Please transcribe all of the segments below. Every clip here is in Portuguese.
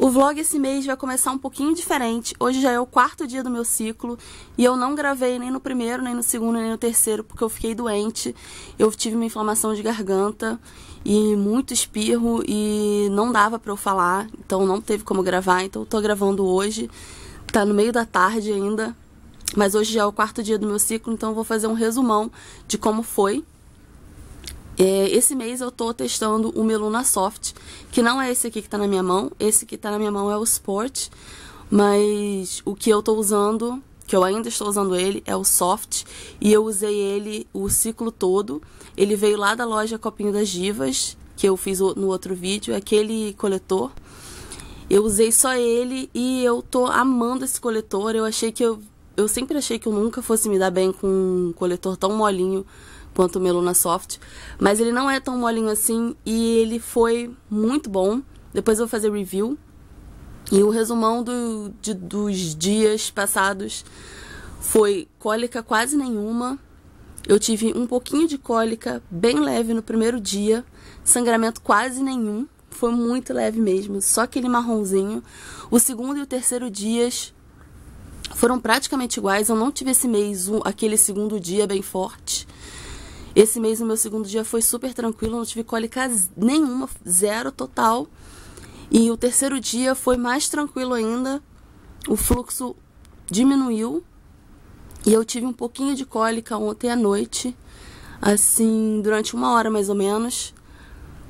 O vlog esse mês vai começar um pouquinho diferente. Hoje já é o quarto dia do meu ciclo e eu não gravei nem no primeiro, nem no segundo, nem no terceiro porque eu fiquei doente. Eu tive uma inflamação de garganta e muito espirro e não dava para eu falar, então não teve como gravar. Então eu tô gravando hoje. Tá no meio da tarde ainda, mas hoje já é o quarto dia do meu ciclo, então eu vou fazer um resumão de como foi esse mês eu tô testando o Meluna Soft, que não é esse aqui que tá na minha mão. Esse que tá na minha mão é o Sport, mas o que eu tô usando, que eu ainda estou usando ele, é o Soft. E eu usei ele o ciclo todo. Ele veio lá da loja Copinho das Divas, que eu fiz no outro vídeo, aquele coletor. Eu usei só ele e eu tô amando esse coletor. Eu achei que eu. Eu sempre achei que eu nunca fosse me dar bem com um coletor tão molinho quanto o Meluna Soft. Mas ele não é tão molinho assim e ele foi muito bom. Depois eu vou fazer review. E o resumão do, de, dos dias passados foi cólica quase nenhuma. Eu tive um pouquinho de cólica, bem leve no primeiro dia. Sangramento quase nenhum. Foi muito leve mesmo, só aquele marronzinho. O segundo e o terceiro dias foram praticamente iguais. Eu não tive esse mês um, aquele segundo dia bem forte. Esse mês, no meu segundo dia, foi super tranquilo, não tive cólica nenhuma, zero total. E o terceiro dia foi mais tranquilo ainda, o fluxo diminuiu e eu tive um pouquinho de cólica ontem à noite, assim, durante uma hora mais ou menos.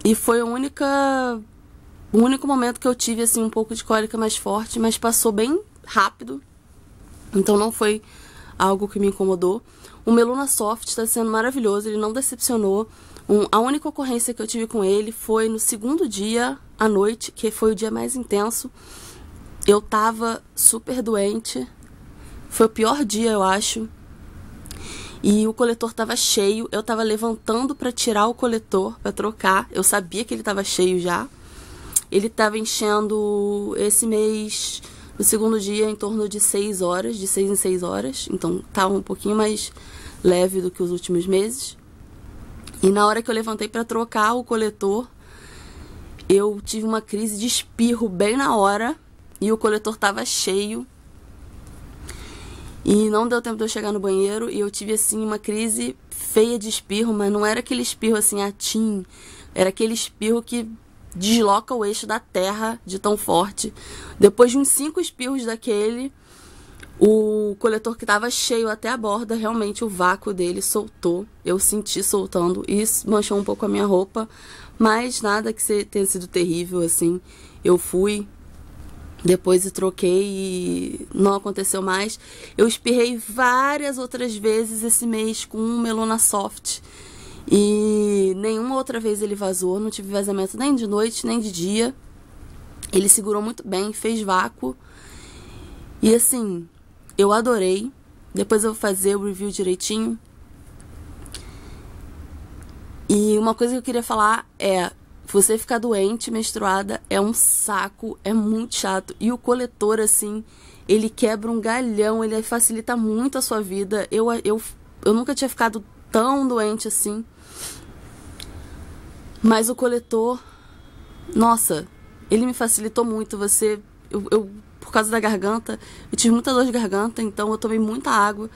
E foi a única, o único momento que eu tive assim um pouco de cólica mais forte, mas passou bem rápido. Então não foi algo que me incomodou. O Meluna Soft está sendo maravilhoso, ele não decepcionou. Um, a única ocorrência que eu tive com ele foi no segundo dia à noite, que foi o dia mais intenso. Eu tava super doente. Foi o pior dia, eu acho. E o coletor tava cheio. Eu tava levantando para tirar o coletor para trocar. Eu sabia que ele tava cheio já. Ele tava enchendo esse mês, no segundo dia, em torno de 6 horas, de 6 em 6 horas. Então tava um pouquinho mais leve do que os últimos meses. E na hora que eu levantei para trocar o coletor, eu tive uma crise de espirro bem na hora e o coletor estava cheio. E não deu tempo de eu chegar no banheiro e eu tive assim uma crise feia de espirro, mas não era aquele espirro assim atim, era aquele espirro que desloca o eixo da terra de tão forte. Depois de uns cinco espirros daquele, o coletor que estava cheio até a borda, realmente o vácuo dele soltou. Eu senti soltando e manchou um pouco a minha roupa, mas nada que tenha sido terrível assim. Eu fui depois troquei e não aconteceu mais. Eu espirrei várias outras vezes esse mês com um Melona Soft. E nenhuma outra vez ele vazou, não tive vazamento nem de noite, nem de dia. Ele segurou muito bem, fez vácuo. E assim, eu adorei. Depois eu vou fazer o review direitinho. E uma coisa que eu queria falar é: você ficar doente, menstruada, é um saco, é muito chato. E o coletor, assim, ele quebra um galhão, ele facilita muito a sua vida. Eu, eu, eu nunca tinha ficado tão doente assim. Mas o coletor, nossa, ele me facilitou muito. Você, eu, eu por causa da garganta. Eu tive muita dor de garganta, então eu tomei muita água.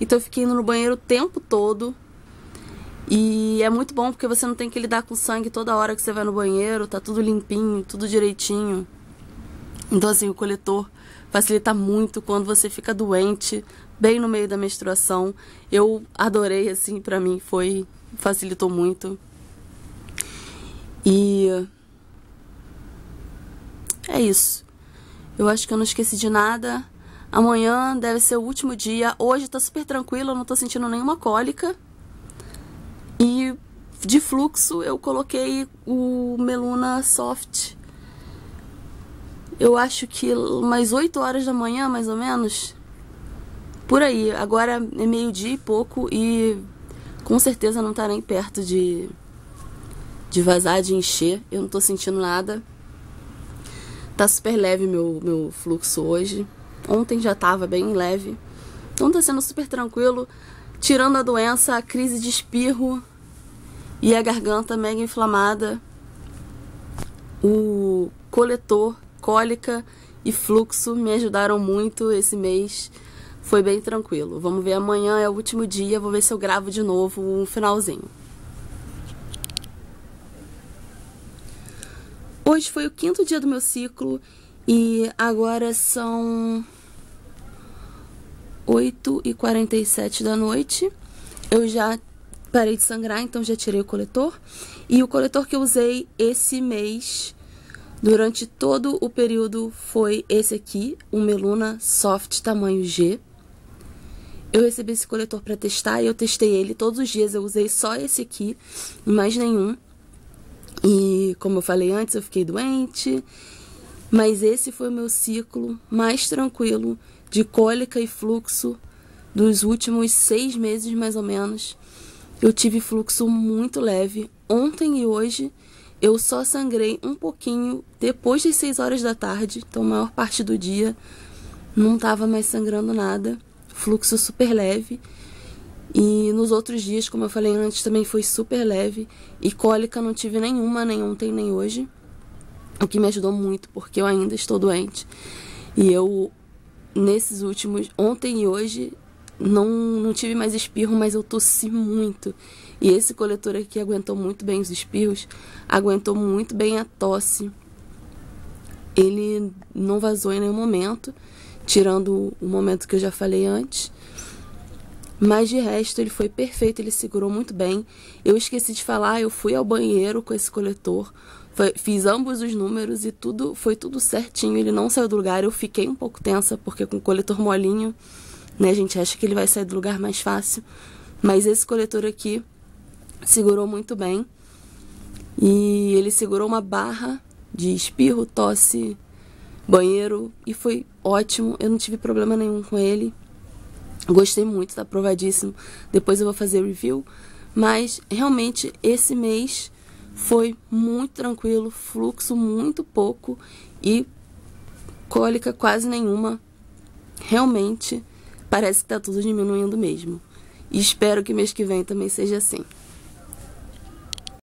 Então eu fiquei indo no banheiro o tempo todo. E é muito bom porque você não tem que lidar com sangue toda hora que você vai no banheiro, tá tudo limpinho, tudo direitinho. Então assim, o coletor facilita muito quando você fica doente, bem no meio da menstruação. Eu adorei assim, para mim foi facilitou muito. E é isso. Eu acho que eu não esqueci de nada. Amanhã deve ser o último dia. Hoje tá super tranquilo, eu não tô sentindo nenhuma cólica. E de fluxo eu coloquei o Meluna Soft. Eu acho que umas 8 horas da manhã, mais ou menos. Por aí. Agora é meio-dia e pouco e com certeza não tá nem perto de, de vazar, de encher. Eu não tô sentindo nada. Tá super leve meu, meu fluxo hoje. Ontem já tava bem leve. Então tá sendo super tranquilo. Tirando a doença, a crise de espirro e a garganta mega inflamada. O coletor cólica e fluxo me ajudaram muito esse mês. Foi bem tranquilo. Vamos ver amanhã é o último dia, vou ver se eu gravo de novo um finalzinho. Hoje foi o quinto dia do meu ciclo e agora são 8 e 47 da noite. Eu já parei de sangrar, então já tirei o coletor. E o coletor que eu usei esse mês, durante todo o período, foi esse aqui, o Meluna Soft tamanho G. Eu recebi esse coletor para testar e eu testei ele todos os dias. Eu usei só esse aqui, mais nenhum. E como eu falei antes, eu fiquei doente. Mas esse foi o meu ciclo mais tranquilo de cólica e fluxo dos últimos seis meses, mais ou menos. Eu tive fluxo muito leve. Ontem e hoje eu só sangrei um pouquinho depois das 6 horas da tarde, então a maior parte do dia não estava mais sangrando nada. Fluxo super leve. E nos outros dias, como eu falei antes, também foi super leve. E cólica não tive nenhuma, nem ontem, nem hoje. O que me ajudou muito, porque eu ainda estou doente. E eu, nesses últimos, ontem e hoje, não, não tive mais espirro, mas eu tossi muito. E esse coletor aqui aguentou muito bem os espirros, aguentou muito bem a tosse. Ele não vazou em nenhum momento, tirando o momento que eu já falei antes. Mas de resto, ele foi perfeito, ele segurou muito bem. Eu esqueci de falar, eu fui ao banheiro com esse coletor, foi, fiz ambos os números e tudo foi tudo certinho. Ele não saiu do lugar. Eu fiquei um pouco tensa, porque com o coletor molinho né? A gente acha que ele vai sair do lugar mais fácil, mas esse coletor aqui segurou muito bem. E ele segurou uma barra de espirro, tosse, banheiro e foi ótimo. Eu não tive problema nenhum com ele. Gostei muito, tá aprovadíssimo. Depois eu vou fazer review, mas realmente esse mês foi muito tranquilo, fluxo muito pouco e cólica quase nenhuma. Realmente parece que está tudo diminuindo mesmo. E espero que mês que vem também seja assim.